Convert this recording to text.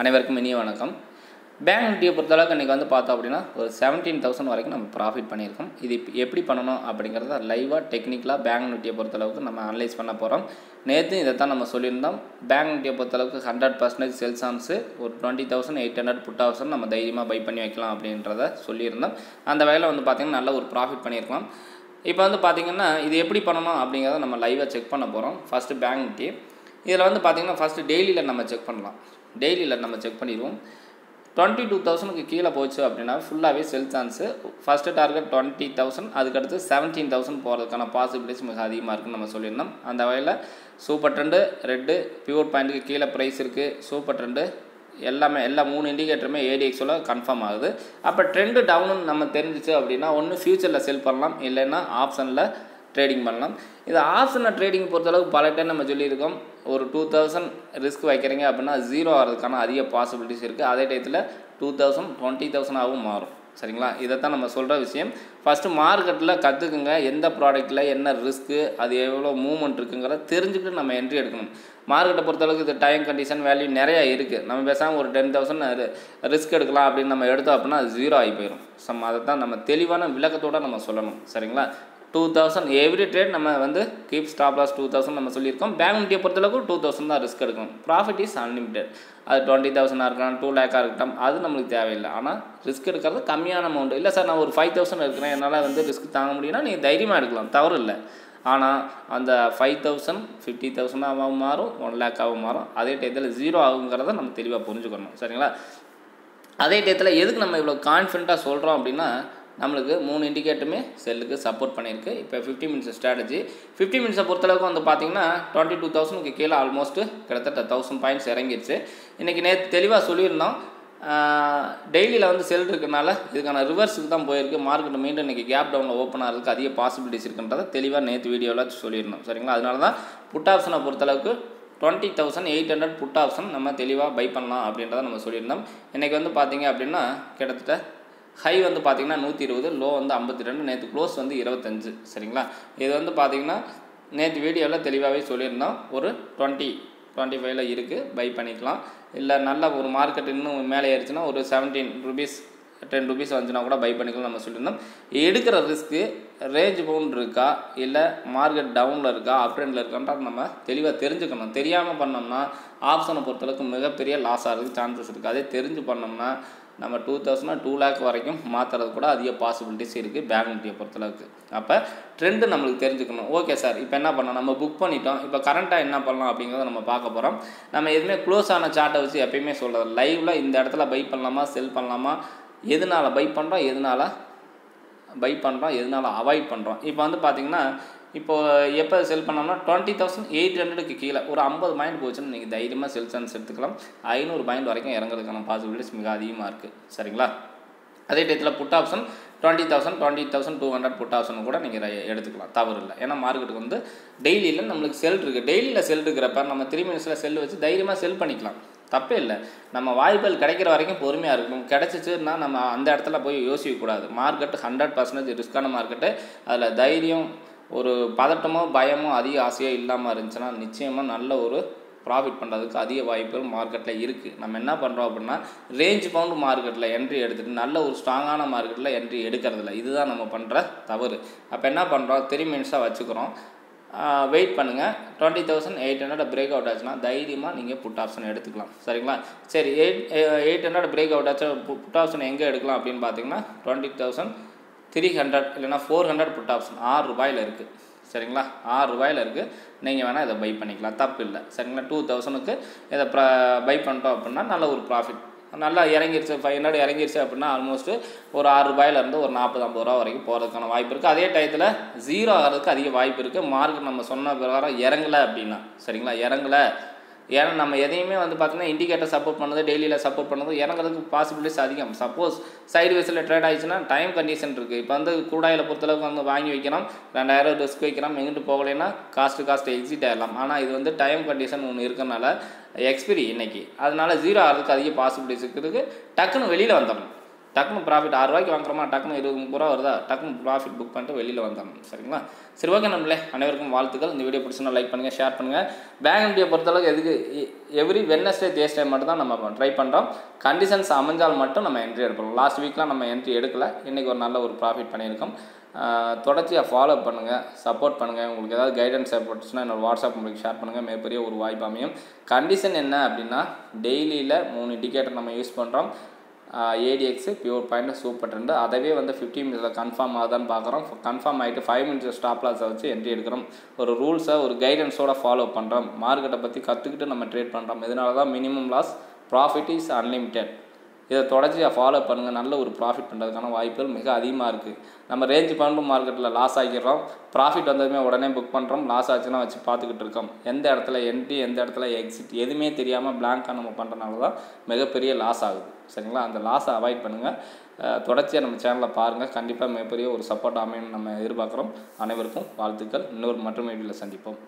அனைவருக்கும் இனிய வணக்கம். பேங்க் நிஃப்டியை பொறுத்தளவுக்கு இன்றைக்கி வந்து பார்த்தோம் அப்படின்னா ஒரு செவன்டீன் தௌசண்ட் வரைக்கும் நம்ம ப்ராஃபிட் பண்ணியிருக்கோம். இது எப்படி பண்ணணும் அப்படிங்கிறத லைவாக டெக்னிக்கலாக பேங்க் நிஃப்டியை பொறுத்தளவுக்கு நம்ம அனலைஸ் பண்ண போகிறோம் நேற்று இதை தான் நம்ம சொல்லியிருந்தோம். பேங்க் நிஃப்டியை பொறுத்தளவுக்கு ஹண்ட்ரட் பர்சன்டேஜ் செல்ஸ் ஆன்ஸு ஒரு twenty thousand eight hundred put option நம்ம தைரியமாக பை பண்ணி வைக்கலாம் அப்படின்றத சொல்லியிருந்தோம். அந்த வகையில் வந்து பார்த்திங்கன்னா நல்ல ஒரு ப்ராஃபிட் பண்ணியிருக்கலாம். இப்போ வந்து பார்த்திங்கன்னா இது எப்படி பண்ணணும் அப்படிங்கிறத நம்ம லைவாக செக் பண்ண போகிறோம் ஃபஸ்ட்டு பேங்க் நிஃப்டி இதில் வந்து பார்த்திங்கன்னா ஃபஸ்ட்டு டெய்லியில் நம்ம செக் பண்ணலாம். டெய்லியில் நம்ம செக் பண்ணிடுவோம். டுவெண்ட்டி டூ தௌசண்ட்க்கு கீழே போச்சு அப்படின்னா ஃபுல்லாகவே sell chance first target twenty thousand அதுக்கடுத்து செவன்டீன் தௌசண்ட் போகிறதுக்கான பாசிபிலிட்டிஸ் மிக அதிகமாக இருக்குன்னு நம்ம சொல்லியிருந்தோம். அந்த வகையில் சூப்பர் ட்ரெண்டு ரெட்டு பியூர் பாயிண்ட்டுக்கு கீழே ப்ரைஸ் இருக்குது சூப்பர் ட்ரெண்டு எல்லாமே எல்லா மூணு இண்டிகேட்டருமே ஏடிஎக்ஸோட கன்ஃபார்ம் ஆகுது. அப்போ ட்ரெண்டு டவுனுன்னு நம்ம தெரிஞ்சிச்சு அப்படின்னா ஒன்று ஃப்யூச்சரில் செல் பண்ணலாம். இல்லைன்னா ஆப்ஷனில் ட்ரேடிங் பண்ணலாம். இது ஆப்ஷனை ட்ரேடிங் பொறுத்தளவுக்கு பல டைம் நம்ம சொல்லியிருக்கோம். ஒரு டூ தௌசண்ட் ரிஸ்க் வைக்கிறீங்க அப்படின்னா ஜீரோ ஆகிறதுக்கான அதிக பாசிபிலிட்டிஸ் இருக்குது அதே டயத்தில் டூ தௌசண்ட் டுவெண்ட்டி தௌசண்டாகவும் மாறும். சரிங்களா? இதை தான் நம்ம சொல்கிற விஷயம். ஃபஸ்ட்டு மார்க்கெட்டில் கற்றுக்குங்க எந்த ப்ராடக்ட்டில் என்ன ரிஸ்க்கு அது எவ்வளோ மூவ்மெண்ட் இருக்குங்கிறத தெரிஞ்சுக்கிட்டு நம்ம என்ட்ரி எடுக்கணும். மார்க்கெட்டை பொறுத்தளவுக்கு இது டைம் கண்டிஷன் வேல்யூ நிறையா இருக்குது நம்ம பேசாமல் ஒரு டென் தௌசண்ட் ரிஸ்க் எடுக்கலாம் அப்படின்னு நம்ம எடுத்தோம் அப்படின்னா அது ஜீரோ ஆகி போயிடும் சம் அதை தான் நம்ம தெளிவான விளக்கத்தோடு நம்ம சொல்லணும். சரிங்களா? டூ தௌசண்ட் எவ்ரி ட்ரேட் நம்ம வந்து keep stop loss two thousand நம்ம சொல்லியிருக்கோம். பேங்க் நிஃப்டியை பொறுத்தளவுக்கு டூ தௌசண்ட் தான் ரிஸ்க் எடுக்கணும். ப்ராஃபிட் இஸ் அன்லிமிட்டட் அது டுவெண்ட்டி தௌசண்டாக இருக்கலாம் டூ லேக்காக இருக்கட்டும் அது நம்மளுக்கு தேவையில்லை. ஆனால் ரிஸ்க் எடுக்கிறது கம்மியான அமௌண்ட் இல்லை சார் நான் ஒரு ஃபைவ் தௌசண்ட் இருக்கிறேன் என்னால் வந்து ரிஸ்க் தாங்க முடியும்னா நீங்கள் தைரியமாக எடுக்கலாம். தவறு இல்லை. ஆனால் அந்த ஃபைவ் தௌசண்ட் ஃபிஃப்டி தௌசண்டாகவும் மாறும் ஒன் லேக்காகவும் மாறும். அதே டயத்தில் ஜீரோ ஆகுங்கிறத நம்ம தெளிவாக புரிஞ்சுக்கணும். சரிங்களா? அதே டயத்தில் எதுக்கு நம்ம இவ்வளோ கான்ஃபிடண்ட்டாக சொல்கிறோம் அப்படின்னா நம்மளுக்கு மூணு இண்டிகேட்டருமே செல்லுக்கு சப்போர்ட் பண்ணியிருக்கு. இப்போ ஃபிஃப்டி மினிட்ஸ் ஸ்ட்ராட்டஜி ஃபிஃப்டி மினிட்ஸை பொறுத்தளவுக்கு வந்து பார்த்தீங்கன்னா டுவெண்ட்டி டூ தௌசண்ட்க்கு கீழே ஆல்மோஸ்ட் கிட்டத்தட்ட தௌசண்ட் பாயிண்ட்ஸ் இறங்கிடுச்சு இன்றைக்கி நேற்று தெளிவாக சொல்லியிருந்தோம். டெய்லியில் வந்து செல் இருக்கனால இதுக்கான ரிவர்ஸுக்கு தான் போயிருக்கு. மார்க்கெட் மீண்டும் இன்றைக்கி கேப் டவுனில் ஓப்பன் ஆகிறதுக்கு அதிக பாசிபிலிட்டிஸ் இருக்குன்றதை தெளிவாக நேற்று வீடியோவில் சொல்லியிருந்தோம். சரிங்களா? அதனால தான் புட் ஆப்ஷனை பொறுத்தளவுக்கு twenty thousand eight hundred put option நம்ம தெளிவாக பை பண்ணலாம் அப்படின்றத நம்ம சொல்லியிருந்தோம். இன்றைக்கி வந்து பார்த்தீங்க அப்படின்னா கிட்டத்தட்ட ஹை வந்து பார்த்திங்கன்னா நூற்றி இருபது லோ வந்து ஐம்பத்தி ரெண்டு நேற்று க்ளோஸ் வந்து இருபத்தஞ்சு. சரிங்களா? இது வந்து பார்த்திங்கன்னா நேற்று வீடியோவில் தெளிவாகவே சொல்லியிருந்தோம். ஒரு டுவெண்ட்டி டுவெண்ட்டி ஃபைவ்ல இருக்குது பை பண்ணிக்கலாம். இல்லை நல்ல ஒரு மார்க்கெட் இன்னும் மேலே ஏறிச்சுன்னா ஒரு செவன்டீன் ருபீஸ் டென் ருபீஸ் வந்துச்சுன்னா கூட பை பண்ணிக்கலாம் நம்ம சொல்லியிருந்தோம். எடுக்கிற ரிஸ்க்கு ரேஞ்ச் பவுண்ட் இருக்கா? இல்லை மார்க்கெட் டவுனில் இருக்கா? அப் ட்ரெண்டில் இருக்கான்றது நம்ம தெளிவாக தெரிஞ்சுக்கணும். தெரியாமல் பண்ணோம்னா ஆப்ஷனை பொறுத்தளவுக்கு மிகப்பெரிய லாஸ் ஆகிறதுக்கு சான்சஸ் இருக்குது அதே தெரிஞ்சு பண்ணோம்னா நம்ம டூ தௌசண்ட்னா டூ லேக் வரைக்கும் மாற்றுறது கூட அதிக பாசிபிலிட்டிஸ் இருக்குது பேங்க் நிஃப்டியை பொறுத்தளவுக்கு. அப்போ ட்ரெண்டு நம்மளுக்கு தெரிஞ்சுக்கணும். ஓகே சார் இப்போ என்ன பண்ணோம் நம்ம புக் பண்ணிட்டோம். இப்போ கரண்ட்டாக என்ன பண்ணலாம் அப்படிங்கிறத நம்ம பார்க்க போகிறோம் நம்ம எதுவுமே க்ளோஸ் ஆன சார்ட்டை வச்சு எப்பயுமே சொல்கிறது லைவில் இந்த இடத்துல பை பண்ணலாமா செல் பண்ணலாமா? எதனால் பை பண்ணுறோம் எதனால் பை பண்ணுறோம் எதனால் அவாய்ட் பண்ணுறோம் இப்போ வந்து பார்த்திங்கன்னா இப்போ எப்போ செல் பண்ணோம்னா டுவெண்ட்டி தௌசண்ட் எயிட் ஹண்ட்ரடுக்கு கீழே ஒரு ஐம்பது பாயிண்ட் போச்சுன்னு நீங்கள் தைரியமாக செல் சான்ஸ் எடுத்துக்கலாம். ஐநூறு பாயிண்ட் வரைக்கும் இறங்குறதுக்கான பாசிபிலிட்டிஸ் மிக அதிகமாக இருக்குது சரிங்களா? அதே டயத்தில் put option twenty thousand twenty thousand two hundred put option கூட நீங்கள் எடுத்துக்கலாம். தவறு இல்லை. ஏன்னா மார்க்கெட்டுக்கு வந்து டெய்லியில் நம்மளுக்கு செல் இருக்குது டெய்லியில் செல் இருக்கிறப்ப நம்ம த்ரீ மினிட்ஸில் செல் வச்சு தைரியமாக செல் பண்ணிக்கலாம். தப்பே இல்லை நம்ம வாய்ப்புகள் கிடைக்கிற வரைக்கும் பொறுமையாக இருக்கணும். கிடச்சிச்சுன்னா நம்ம அந்த இடத்துல போய் யோசிக்கக்கூடாது. மார்க்கெட்டு ஹண்ட்ரட் பர்சன்டேஜ் ரிஸ்க்கான மார்க்கெட்டு அதில் தைரியம் ஒரு பதட்டமோ பயமோ அதிக ஆசையோ இல்லாமல் இருந்துச்சுன்னா நிச்சயமாக நல்ல ஒரு ப்ராஃபிட் பண்ணுறதுக்கு அதிக வாய்ப்புகள் மார்க்கெட்டில் இருக்குது நம்ம என்ன பண்ணுறோம் அப்படின்னா ரேஞ்ச் பவுண்டு மார்க்கெட்டில் என்ட்ரி எடுத்துகிட்டு நல்ல ஒரு ஸ்ட்ராங்கான மார்க்கெட்டில் என்ட்ரி எடுக்கிறதில்ல. இதுதான் நம்ம பண்ணுற தவறு. அப்போ என்ன பண்ணுறோம் த்ரீ மினிட்ஸாக வச்சுக்கிறோம். வெயிட் பண்ணுங்கள் twenty thousand eight hundred break out ஆச்சுன்னா தைரியமாக நீங்கள் புட் ஆப்ஷன் எடுத்துக்கலாம். சரிங்களா? சரி eight eight hundred break out ஆச்சு புட் ஆப்ஷன் எங்கே எடுக்கலாம் அப்படின்னு பார்த்தீங்கன்னா டுவெண்ட்டி தௌசண்ட் த்ரீ ஹண்ட்ரட் இல்லைனா ஃபோர் ஹண்ட்ரட் புட் ஆப்ஷன் ஆறு ரூபாயில் இருக்குது சரிங்களா? ஆறு ரூபாயில் இருக்குது நீங்கள் வேணால் இதை பை பண்ணிக்கலாம். தப்பு இல்லை. சரிங்களா? டூ தௌசண்ட்க்கு இதை ப்ரா பை பண்ணிட்டோம் அப்படின்னா நல்ல ஒரு ப்ராஃபிட் நல்லா இறங்கிருச்சு ஃபைவ் ஹண்ட்ரட் இறங்கிருச்சு அப்படின்னா ஆல்மோஸ்ட்டு ஒரு ஆறு ரூபாயிலேருந்து ஒரு நாற்பது ஐம்பது ரூபா வரைக்கும் போகிறதுக்கான வாய்ப்பு இருக்குது அதே டயத்தில் ஜீரோ ஆகிறதுக்கு அதிக வாய்ப்பு இருக்குது மார்க்கெட் நம்ம சொன்ன பிரகாரம் இறங்கலை அப்படின்னா சரிங்களா? இறங்கலை ஏன்னா நம்ம எதையுமே வந்து பார்த்தீங்கன்னா இண்டிகேட்டர் சப்போர்ட் பண்ணது டெய்லியில் சப்போர்ட் பண்ணது இறங்குறதுக்கு பாசிபிலிட்டிஸ் அதிகம். சப்போஸ் சைடு வைஸில் ட்ரேட் ஆயிடுச்சுன்னா டைம் கண்டிஷன் இருக்குது இப்போ வந்து கூடாயில் பொறுத்தளவுக்கு வந்து வாங்கி வைக்கிறோம். ரெண்டாயிரம் ரிஸ்க் வைக்கிறோம். எங்கிட்டு போகலைன்னா காஸ்ட்டு காஸ்ட் எக்ஸிட் ஆகிடலாம் ஆனால் இது வந்து டைம் கண்டிஷன் ஒன்று இருக்கிறனால எக்ஸ்பிரி இன்னைக்கு. அதனால ஜீரோ ஆகிறதுக்கு அதிக பாசிபிலிட்டிஸ் இருக்கிறதுக்கு டக்குன்னு வெளியில் வந்துடணும். டக்குனு ப்ராஃபிட் ஆறு ரூபாய்க்கு வாங்குறோமா? டக்குனு இருபது முப்பது ரூபா வருதா? டக்குனு ப்ராஃபிட் புக் பண்ணிட்டு வெளியில் வந்தாங்க சரிங்களா? சரி ஓகே நம்மளே அனைவருக்கும் வாழ்த்துக்கள். இந்த வீடியோ பிடிச்சினா லைக் பண்ணுங்கள் ஷேர் பண்ணுங்கள் பேங்க் நிஃப்டியை பொறுத்தளவுக்கு எதுக்கு எவ்ரி வெட்னஸ்டே தேஸ்டே மட்டும் தான் நம்ம ட்ரை பண்ணுறோம் கண்டிஷன்ஸ் அமைஞ்சால் மட்டும் நம்ம என்ட்ரி எடுப்போம். லாஸ்ட் வீக்லாம் நம்ம என்ட்ரி எடுக்கல. இன்றைக்கி ஒரு நல்ல ஒரு ப்ராஃபிட் பண்ணியிருக்கோம். தொடர்ச்சியாக ஃபாலோ பண்ணுங்கள் சப்போர்ட் பண்ணுங்கள் உங்களுக்கு ஏதாவது கைடன்ஸ் தேவைப்பட்டுச்சுன்னா என்னோட வாட்ஸ்அப் உங்களுக்கு ஷேர் பண்ணுங்கள் மிகப்பெரிய ஒரு வாய்ப்பு அமையும். கண்டிஷன் என்ன அப்படின்னா டெய்லியில் மூணு இண்டிகேட்டர் நம்ம யூஸ் பண்ணுறோம் ADX pure point super trend அதவே வந்து ஃபிஃப்டி மினிட்ஸில் கன்ஃபார்ம் ஆகுதான்னு பார்க்குறோம் கன்ஃபார்ம் ஆகிட்டு ஃபைவ் மினிட்ஸ் ஸ்டாப் லாஸை வச்சு என்ட்ரி எடுக்கிறோம். ஒரு ரூல்ஸை ஒரு கைடன்ஸோட ஃபாலோ பண்ணுறோம் மார்க்கெட்டை பற்றி கற்றுக்கிட்டு நம்ம ட்ரேட் பண்ணுறோம் இதனால தான் minimum loss profit is unlimited இதை தொடர்ச்சியாக ஃபாலோ பண்ணுங்கள் நல்ல ஒரு ப்ராஃபிட் பண்ணுறதுக்கான வாய்ப்புகள் மிக அதிகமாக இருக்குது நம்ம ரேஞ்ச் பண்பு மார்க்கெட்டில் லாஸ் ஆகிடுறோம். ப்ராஃபிட் வந்ததுமே உடனே புக் பண்ணுறோம் லாஸ் ஆச்சுன்னா வச்சு பார்த்துக்கிட்டு இருக்கோம். எந்த இடத்துல என்ட்ரி எந்த இடத்துல எக்ஸிட் எதுவுமே தெரியாமல் பிளாங்காக நம்ம பண்ணுறனால தான் மிகப்பெரிய லாஸ் ஆகுது. சரிங்களா? அந்த லாஸை அவாய்ட் பண்ணுங்கள் தொடர்ச்சியாக நம்ம சேனலில் பாருங்கள் கண்டிப்பாக மிகப்பெரிய ஒரு சப்போர்ட் அமையும் நம்ம எதிர்பார்க்குறோம். அனைவருக்கும் வாழ்த்துக்கள். இன்னொரு மற்றும் வீடியோவில் சந்திப்போம்.